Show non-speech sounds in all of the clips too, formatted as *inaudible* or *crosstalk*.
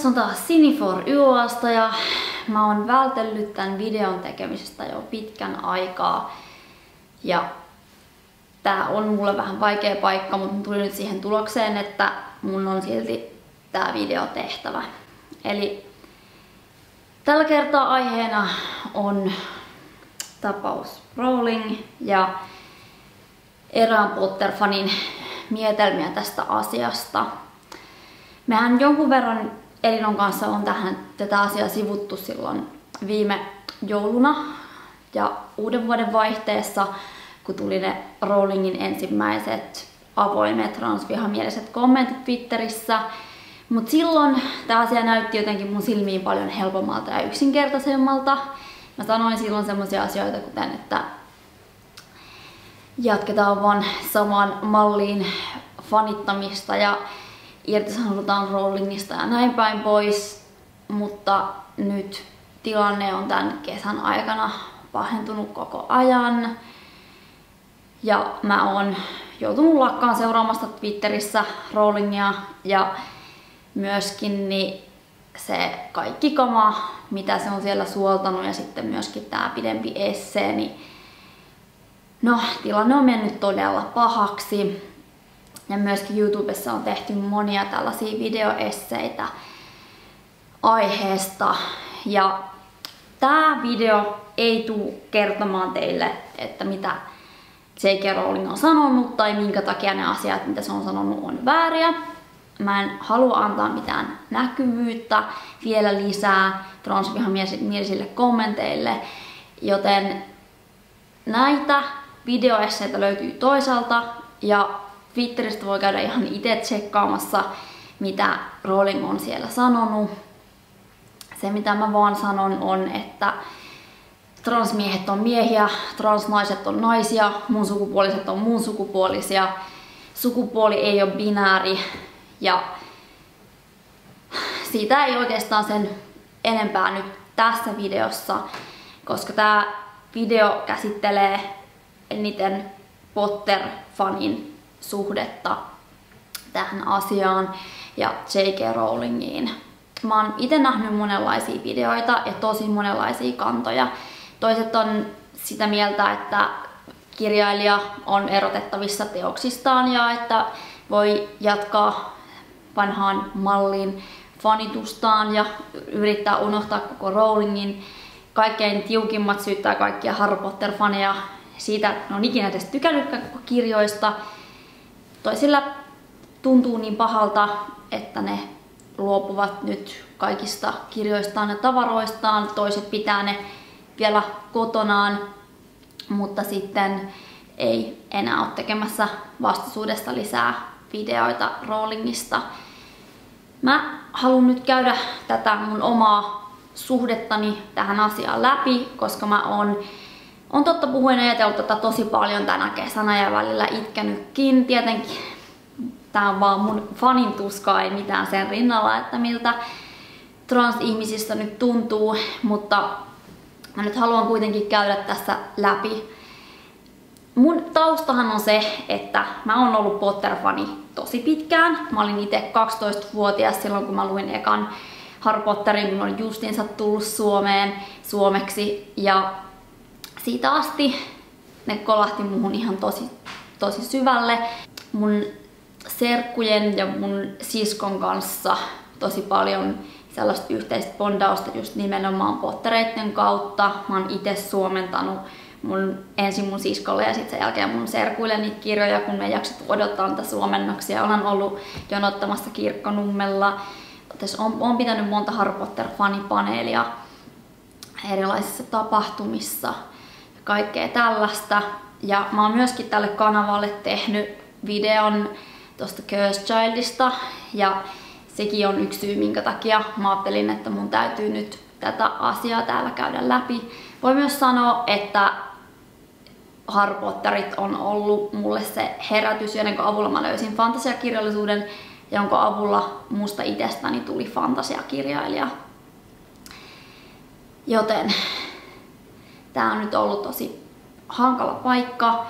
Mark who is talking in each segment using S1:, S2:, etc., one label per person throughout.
S1: Tässä on taas Sinifor Yöasta ja mä oon vältellyt tämän videon tekemisestä jo pitkän aikaa. Ja tää on mulle vähän vaikea paikka, mutta mä tulin nyt siihen tulokseen, että mun on silti tää video tehtävä. Eli tällä kertaa aiheena on tapaus Rowling ja erään Potter-fanin mietelmiä tästä asiasta. Mehän jonkun verran Elinon kanssa on tähän tätä asiaa sivuttu silloin viime jouluna ja uuden vuoden vaihteessa, kun tuli ne Rowlingin ensimmäiset avoimet transvihamieliset kommentit Twitterissä. Mutta silloin tämä asia näytti jotenkin mun silmiin paljon helpommalta ja yksinkertaisemmalta. Mä sanoin silloin semmoisia asioita kuten, että jatketaan vaan samaan malliin fanittamista ja irtisanoudutaan rollingista ja näin päin pois, mutta nyt tilanne on tämän kesän aikana pahentunut koko ajan. Ja mä oon joutunut lakkaan seuraamasta Twitterissä rollingia ja myöskin niin se kaikki kama, mitä se on siellä suoltanut ja sitten myöskin tää pidempi essee, niin no tilanne on mennyt todella pahaksi. Ja myöskin YouTubessa on tehty monia tällaisia videoesseitä aiheesta. Ja tämä video ei tule kertomaan teille, että mitä J.K. Rowling on sanonut tai minkä takia ne asiat, mitä se on sanonut, on vääriä. Mä en halua antaa mitään näkyvyyttä vielä lisää transvihamielisille kommenteille, joten näitä videoesseitä löytyy toisaalta ja Twitteristä voi käydä ihan itse tsekkaamassa, mitä Rowling on siellä sanonut. Se mitä mä vaan sanon on, että transmiehet on miehiä, transnaiset on naisia, mun sukupuoliset on mun sukupuolisia, sukupuoli ei ole binääri ja siitä ei oikeastaan sen enempää nyt tässä videossa, koska tämä video käsittelee eniten Potter-fanin suhdetta tähän asiaan ja J.K. Rowlingiin. Mä oon itse nähnyt monenlaisia videoita ja tosi monenlaisia kantoja. Toiset on sitä mieltä, että kirjailija on erotettavissa teoksistaan ja että voi jatkaa vanhaan malliin fanitustaan ja yrittää unohtaa koko Rowlingin. Kaikkein tiukimmat syyttää kaikkia Harry Potter-faneja siitä, ne on ikinä edes tykännytkään koko kirjoista toisilla tuntuu niin pahalta, että ne luopuvat nyt kaikista kirjoistaan ja tavaroistaan, toiset pitää ne vielä kotonaan, mutta sitten ei enää ole tekemässä vastaisuudesta lisää videoita roolingista. Mä haluan nyt käydä tätä mun omaa suhdettani tähän asiaan läpi, koska mä oon on totta puhuen ajatellut tätä tosi paljon tänä kesänä ja välillä itkenytkin. Tietenkin tää on vaan mun fanin tuskaa, ei mitään sen rinnalla, että miltä transihmisistä nyt tuntuu, mutta mä nyt haluan kuitenkin käydä tässä läpi. Mun taustahan on se, että mä oon ollut Potter-fani tosi pitkään. Mä olin itse 12-vuotias silloin, kun mä luin ekan Harry Potterin, kun oli justiinsa tullut Suomeen suomeksi. Ja siitä asti ne kolahti muuhun ihan tosi, tosi syvälle. Mun serkkujen ja mun siskon kanssa tosi paljon sellaista yhteistä bondausta just nimenomaan pottereiden kautta. Mä oon itse suomentanut mun, ensin mun siskolle ja sitten sen jälkeen mun serkuille niitä kirjoja, kun me jaksat odottaa niitä suomennoksia. Olen ollut jonottamassa kirkkonummella. Tässä on, on pitänyt monta Harry Potter-fanipaneelia erilaisissa tapahtumissa kaikkea tällaista. Ja mä oon myöskin tälle kanavalle tehnyt videon tuosta Curse Childista ja sekin on yksi syy, minkä takia mä ajattelin, että mun täytyy nyt tätä asiaa täällä käydä läpi. Voi myös sanoa, että Harry Potterit on ollut mulle se herätys, jonka avulla mä löysin fantasiakirjallisuuden, jonka avulla musta itsestäni tuli fantasiakirjailija. Joten Tää on nyt ollut tosi hankala paikka.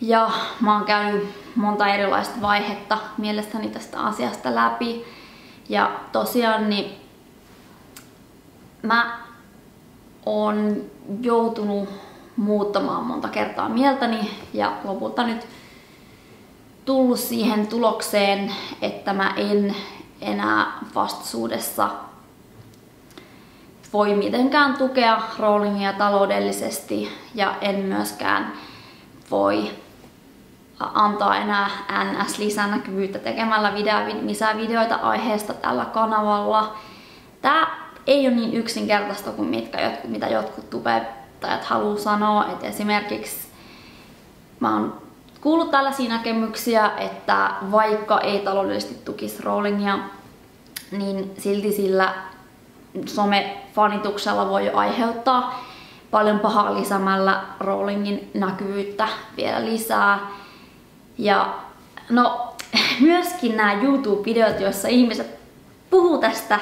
S1: Ja mä oon käynyt monta erilaista vaihetta mielestäni tästä asiasta läpi. Ja tosiaan niin mä oon joutunut muuttamaan monta kertaa mieltäni ja lopulta nyt tullut siihen tulokseen, että mä en enää vastaisuudessa voi mitenkään tukea rollingia taloudellisesti ja en myöskään voi antaa enää NS lisänäkyvyyttä tekemällä video, lisää videoita aiheesta tällä kanavalla. Tää ei ole niin yksinkertaista kuin mitkä, mitä jotkut tubettajat haluaa sanoa. Et esimerkiksi mä oon kuullut tällaisia näkemyksiä, että vaikka ei taloudellisesti tukisi rollingia, niin silti sillä somefanituksella voi aiheuttaa paljon pahaa lisäämällä rollingin näkyvyyttä vielä lisää. Ja no, *laughs* myöskin nämä YouTube-videot, joissa ihmiset puhuu tästä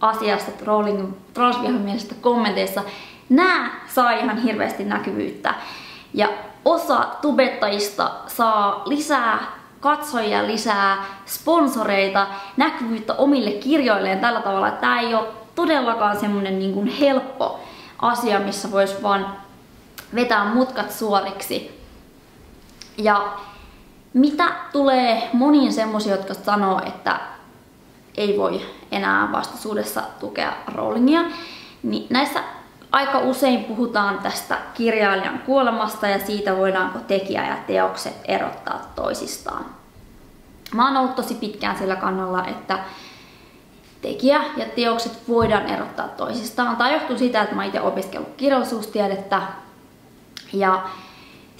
S1: asiasta trolling, transvihamielisestä kommenteissa, nämä saa ihan hirveästi näkyvyyttä. Ja osa tubettajista saa lisää katsojia, lisää sponsoreita, näkyvyyttä omille kirjoilleen tällä tavalla, että tämä ei ole todellakaan semmonen niin kuin helppo asia, missä voisi vaan vetää mutkat suoriksi. Ja mitä tulee moniin semmoisiin, jotka sanoo, että ei voi enää vastaisuudessa tukea rollingia, niin näissä aika usein puhutaan tästä kirjailijan kuolemasta ja siitä voidaanko tekijä ja teokset erottaa toisistaan. Mä oon ollut tosi pitkään sillä kannalla, että tekijä ja teokset voidaan erottaa toisistaan. Tämä johtuu siitä, että mä itse opiskellut kirjallisuustiedettä ja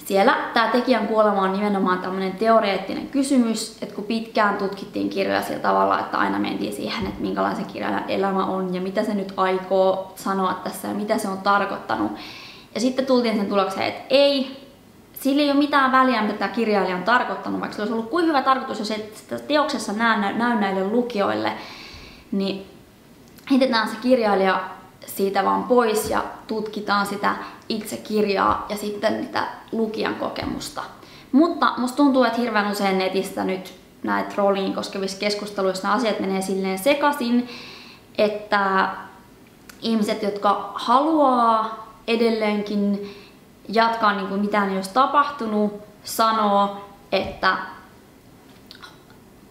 S1: siellä tämä tekijän kuolema on nimenomaan tämmöinen teoreettinen kysymys, että kun pitkään tutkittiin kirjoja sillä tavalla, että aina mentiin siihen, että minkälaisen kirjailijan elämä on ja mitä se nyt aikoo sanoa tässä ja mitä se on tarkoittanut. Ja sitten tultiin sen tulokseen, että ei, sillä ei ole mitään väliä, mitä tämä kirjailija on tarkoittanut, vaikka se olisi ollut kuin hyvä tarkoitus, jos teoksessa näy näille lukijoille, niin heitetään se kirjailija siitä vaan pois ja tutkitaan sitä itse kirjaa ja sitten niitä lukijan kokemusta. Mutta musta tuntuu, että hirveän usein netistä nyt näitä trolliin koskevissa keskusteluissa nämä asiat menee silleen sekaisin, että ihmiset, jotka haluaa edelleenkin jatkaa niin kuin mitään ei olisi tapahtunut, sanoo, että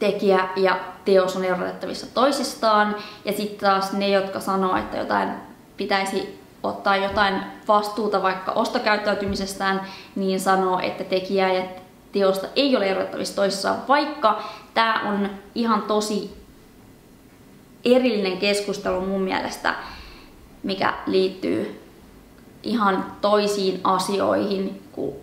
S1: tekijä ja teos on erotettavissa toisistaan. Ja sitten taas ne, jotka sanoo, että jotain pitäisi ottaa jotain vastuuta vaikka ostokäyttäytymisestään, niin sanoo, että tekijä ja teosta ei ole erotettavissa toisissaan, vaikka tämä on ihan tosi erillinen keskustelu mun mielestä, mikä liittyy ihan toisiin asioihin, kun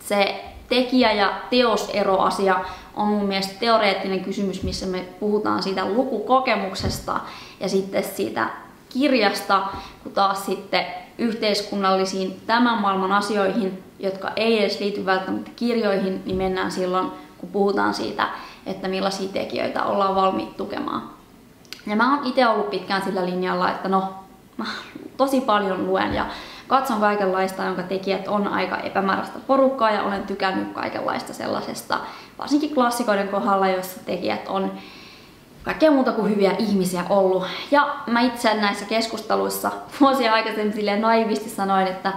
S1: se tekijä- ja teoseroasia on mun mielestä teoreettinen kysymys, missä me puhutaan siitä lukukokemuksesta ja sitten siitä kirjasta, kun taas sitten yhteiskunnallisiin tämän maailman asioihin, jotka ei edes liity välttämättä kirjoihin, niin mennään silloin, kun puhutaan siitä, että millaisia tekijöitä ollaan valmiit tukemaan. Ja mä oon itse ollut pitkään sillä linjalla, että no, mä tosi paljon luen ja katson kaikenlaista, jonka tekijät on aika epämääräistä porukkaa ja olen tykännyt kaikenlaista sellaisesta, varsinkin klassikoiden kohdalla, jossa tekijät on kaikkea muuta kuin hyviä ihmisiä ollut. Ja mä itse näissä keskusteluissa *laughs* vuosia aikaisemmin silleen naivisti sanoin, että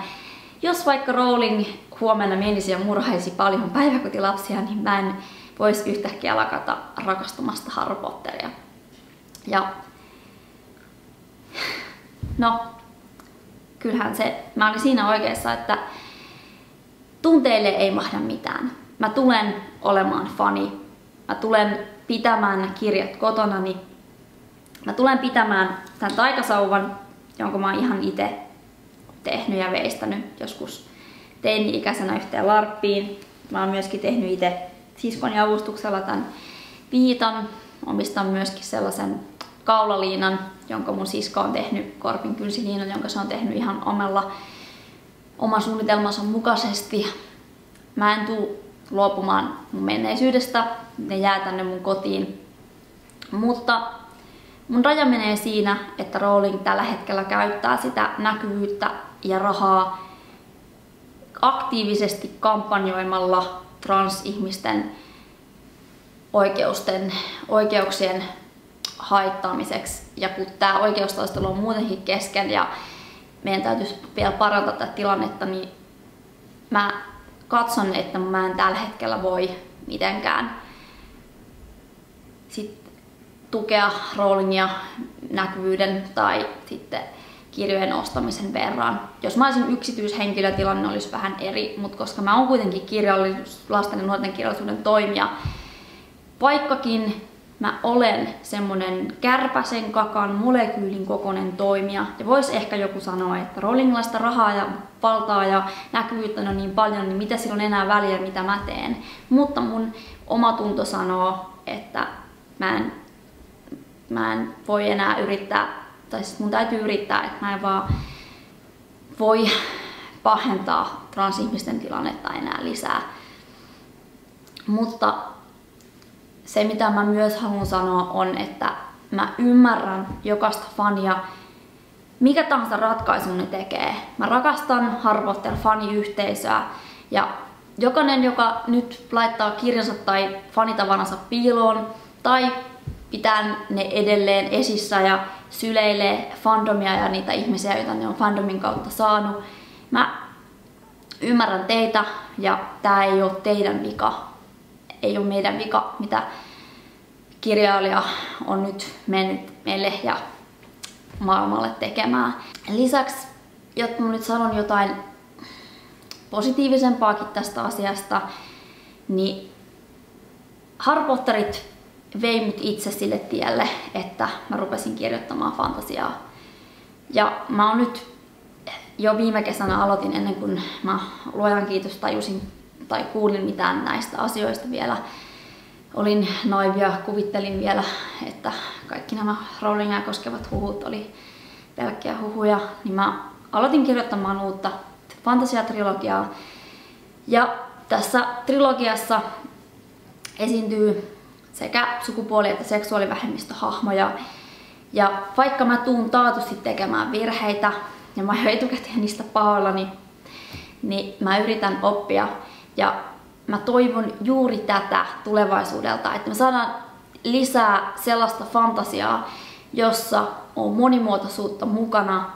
S1: jos vaikka Rowling huomenna menisi ja murhaisi paljon päiväkotilapsia, niin mä en voisi yhtäkkiä lakata rakastumasta Harry Potteria. Ja *laughs* no, kyllähän se, mä olin siinä oikeassa, että tunteille ei mahda mitään. Mä tulen olemaan fani. Mä tulen pitämään kirjat kotona, niin mä tulen pitämään tämän taikasauvan, jonka mä oon ihan itse tehnyt ja veistänyt joskus teini-ikäisenä yhteen larppiin. Mä oon myöskin tehnyt itse siskoni avustuksella tämän viitan. Omistan myöskin sellaisen kaulaliinan, jonka mun sisko on tehnyt, korpin kylsiliinan, jonka se on tehnyt ihan omalla oman suunnitelmansa mukaisesti. Mä en tuu luopumaan mun menneisyydestä, ne jää tänne mun kotiin. Mutta mun raja menee siinä, että Rowling tällä hetkellä käyttää sitä näkyvyyttä ja rahaa aktiivisesti kampanjoimalla transihmisten oikeusten, oikeuksien haittaamiseksi. Ja kun tämä oikeustaistelu on muutenkin kesken ja meidän täytyisi vielä parantaa tätä tilannetta, niin mä katson, että mä en tällä hetkellä voi mitenkään sit tukea rollingia näkyvyyden tai sitten kirjojen ostamisen verran. Jos mä olisin yksityishenkilö, tilanne olisi vähän eri, mutta koska mä oon kuitenkin kirjallisuus, lasten ja nuorten kirjallisuuden toimija, vaikkakin mä olen semmonen kärpäsen kakan molekyylin kokoinen toimija. Ja vois ehkä joku sanoa, että rollinglaista rahaa ja valtaa ja näkyvyyttä on niin paljon, niin mitä silloin enää väliä, mitä mä teen. Mutta mun oma tunto sanoo, että mä en, mä en voi enää yrittää, tai siis mun täytyy yrittää, että mä en vaan voi pahentaa transihmisten tilannetta enää lisää. Mutta se, mitä mä myös haluan sanoa, on, että mä ymmärrän jokaista fania, mikä tahansa ratkaisu ne tekee. Mä rakastan Harry Potter-faniyhteisöä ja jokainen, joka nyt laittaa kirjansa tai fanitavanansa piiloon tai pitää ne edelleen esissä ja syleilee fandomia ja niitä ihmisiä, joita ne on fandomin kautta saanut. Mä ymmärrän teitä ja tää ei ole teidän vika ei ole meidän vika, mitä kirjailija on nyt mennyt meille ja maailmalle tekemään. Lisäksi, jotta mä nyt sanon jotain positiivisempaakin tästä asiasta, niin Harry Potterit vei mut itse sille tielle, että mä rupesin kirjoittamaan fantasiaa. Ja mä oon nyt jo viime kesänä aloitin ennen kuin mä luojan kiitos tajusin tai kuulin mitään näistä asioista vielä. Olin naivia, kuvittelin vielä, että kaikki nämä Rowlingia koskevat huhut oli pelkkiä huhuja, niin mä aloitin kirjoittamaan uutta fantasiatrilogiaa. Ja tässä trilogiassa esiintyy sekä sukupuoli- että seksuaalivähemmistöhahmoja. Ja vaikka mä tuun taatusti tekemään virheitä, ja mä jo etukäteen niistä pahoillani, niin mä yritän oppia ja mä toivon juuri tätä tulevaisuudelta, että me saadaan lisää sellaista fantasiaa, jossa on monimuotoisuutta mukana,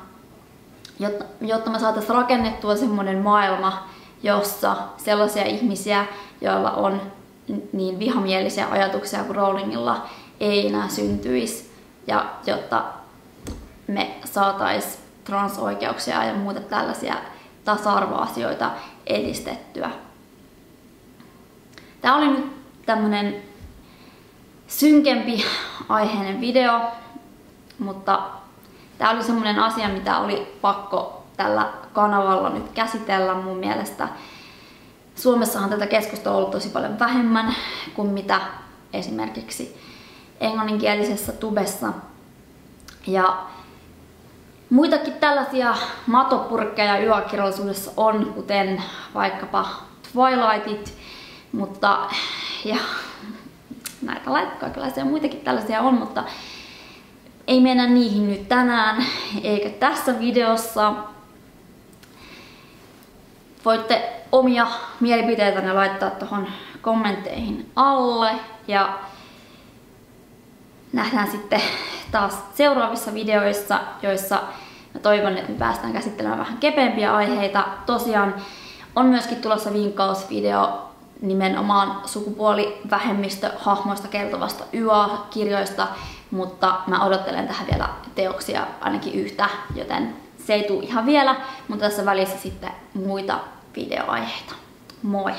S1: jotta, jotta me saataisiin rakennettua semmoinen maailma, jossa sellaisia ihmisiä, joilla on niin vihamielisiä ajatuksia kuin Rowlingilla, ei enää syntyisi. Ja jotta me saataisiin transoikeuksia ja muuta tällaisia tasa-arvoasioita edistettyä. Tää oli nyt tämmönen synkempi aiheinen video, mutta tää oli semmonen asia, mitä oli pakko tällä kanavalla nyt käsitellä mun mielestä. Suomessahan tätä keskustelua on ollut tosi paljon vähemmän kuin mitä esimerkiksi englanninkielisessä tubessa. Ja muitakin tällaisia matopurkkeja yökirjallisuudessa on, kuten vaikkapa Twilightit, mutta ja näitä kaikenlaisia muitakin tällaisia on, mutta ei mennä niihin nyt tänään eikä tässä videossa. Voitte omia mielipiteitänne laittaa tuohon kommentteihin alle ja nähdään sitten taas seuraavissa videoissa, joissa mä toivon, että me päästään käsittelemään vähän kepeämpiä aiheita. Tosiaan on myöskin tulossa vinkkausvideo nimenomaan sukupuolivähemmistöhahmoista kertovasta YA-kirjoista, mutta mä odottelen tähän vielä teoksia ainakin yhtä, joten se ei tule ihan vielä, mutta tässä välissä sitten muita videoaiheita. Moi!